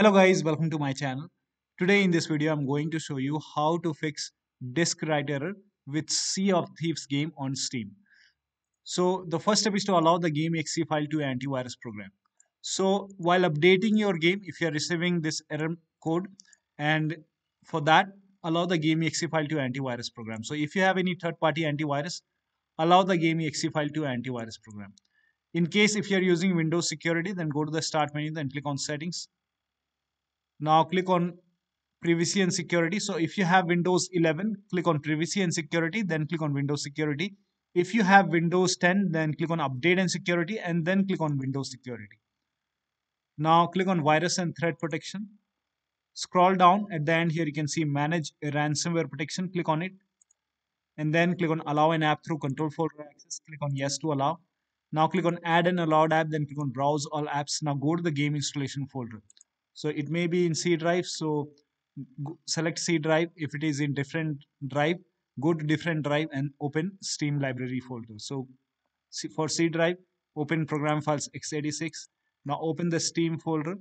Hello guys, welcome to my channel. Today in this video, I'm going to show you how to fix disk write error with Sea of Thieves game on Steam. So the first step is to allow the game exe file to antivirus program. So while updating your game, if you're receiving this error code and for that, allow the game exe file to antivirus program. So if you have any third party antivirus, allow the game exe file to antivirus program. In case if you're using Windows security, then go to the start menu, then click on settings now click on privacy and security. So if you have Windows 11, click on privacy and security, then click on Windows security. If you have Windows 10, then click on update and security, and then click on Windows security. Now click on virus and threat protection. Scroll down at the end here, you can see manage ransomware protection. Click on it. And then click on allow an app through control folder access. Click on yes to allow. Now click on add an allowed app, then click on browse all apps. Now go to the game installation folder so it may be in c drive. So select c drive. If it is in different drive go to different drive and open steam library folder. So for c drive open program files x86. Now open the steam folder.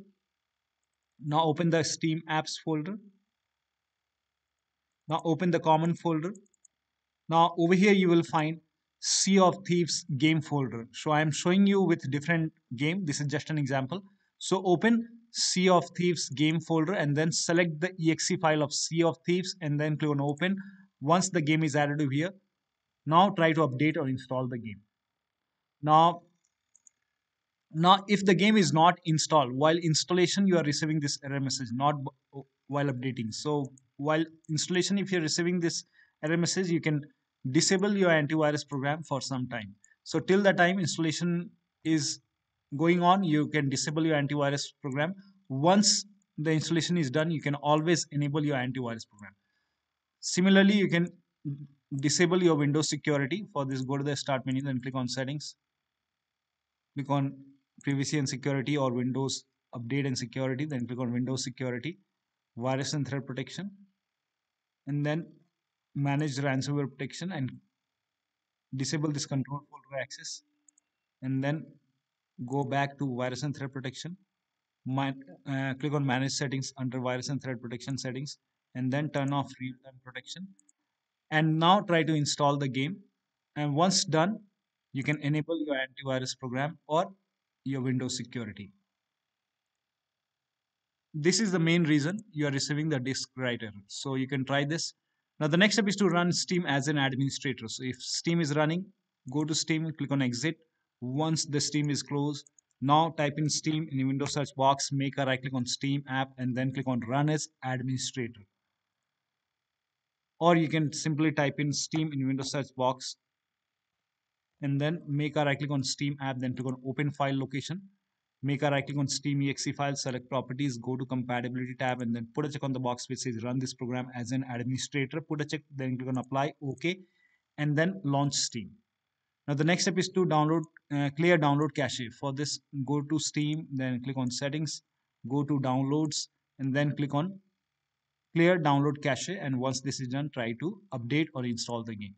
Now open the steam apps folder. Now open the common folder. Now over here you will find sea of thieves game folder. So i am showing you with different game. This is just an example. So open Sea of Thieves game folder and then select the exe file of Sea of Thieves and then click on open. Once the game is added to here, now try to update or install the game. Now, now if the game is not installed, while installation you are receiving this error message, not while updating. So while installation, if you're receiving this error message, you can disable your antivirus program for some time. So till the time installation is going on you can disable your antivirus program. Once the installation is done you can always enable your antivirus program. Similarly you can disable your windows security for this. Go to the start menu and click on settings. Click on privacy and security or windows update and security then click on windows security virus and threat protection and then manage ransomware protection and disable this control folder access and then go back to virus and threat protection My, uh, click on manage settings under virus and threat protection settings and then turn off real-time protection. And now try to install the game. And once done you can enable your antivirus program or your windows security. This is the main reason you are receiving the disk write error so you can try this. Now the next step is to run steam as an administrator. So if steam is running go to steam click on exit once the Steam is closed, now type in Steam in the Windows search box, make a right click on Steam app and then click on Run as Administrator. Or you can simply type in Steam in Windows search box and then make a right click on Steam app, then click on Open File Location. Make a right click on Steam exe file, select Properties, go to Compatibility tab and then put a check on the box which says Run this program as an administrator. Put a check, then click on Apply, OK, and then launch Steam. Now the next step is to download uh, clear download cache. For this, go to Steam, then click on settings, go to downloads, and then click on clear download cache. And once this is done, try to update or install the game.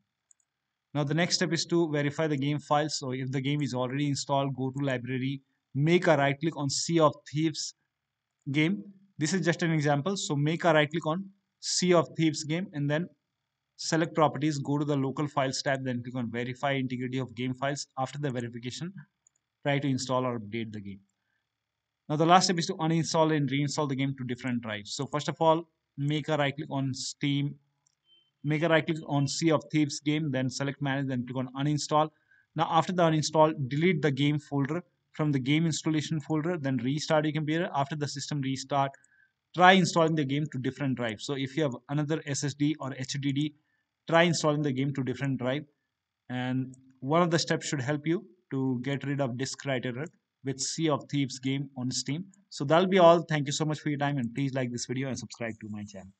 Now the next step is to verify the game file. So if the game is already installed, go to library, make a right click on Sea of Thieves game. This is just an example. So make a right click on Sea of Thieves game and then select properties, go to the local files tab, then click on verify integrity of game files. After the verification, try to install or update the game. Now the last step is to uninstall and reinstall the game to different drives. So first of all, make a right click on Steam, make a right click on Sea of Thieves game, then select manage, then click on uninstall. Now after the uninstall, delete the game folder from the game installation folder, then restart your computer. After the system restart, try installing the game to different drives. So if you have another SSD or HDD, try installing the game to different drive and one of the steps should help you to get rid of disk write error with Sea of Thieves game on Steam. So that'll be all. Thank you so much for your time and please like this video and subscribe to my channel.